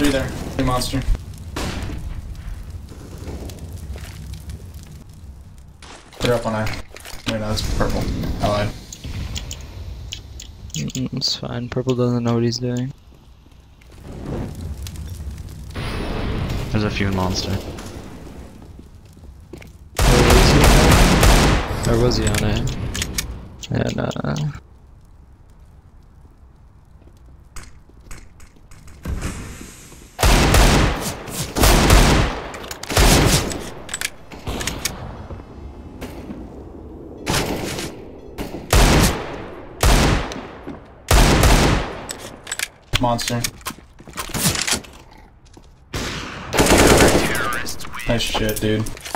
be there. Hey, monster. They're up on I. Wait, no, it's purple. I lied. Mm, It's fine. Purple doesn't know what he's doing. There's a few monster. Or was he on it? And uh Monster. Nice shit, dude.